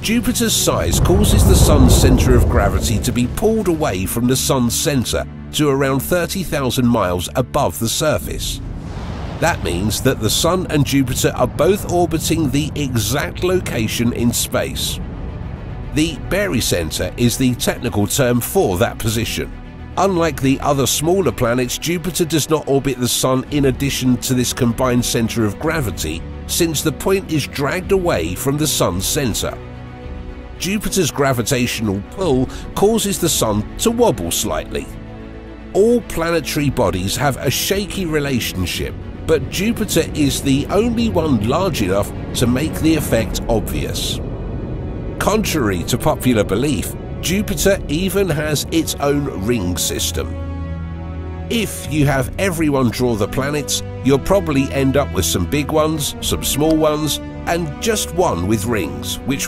Jupiter's size causes the Sun's centre of gravity to be pulled away from the Sun's centre to around 30,000 miles above the surface. That means that the Sun and Jupiter are both orbiting the exact location in space. The barycenter is the technical term for that position. Unlike the other smaller planets, Jupiter does not orbit the Sun in addition to this combined centre of gravity, since the point is dragged away from the Sun's centre. Jupiter's gravitational pull causes the Sun to wobble slightly. All planetary bodies have a shaky relationship, but Jupiter is the only one large enough to make the effect obvious. Contrary to popular belief, Jupiter even has its own ring system. If you have everyone draw the planets, you'll probably end up with some big ones, some small ones, and just one with rings, which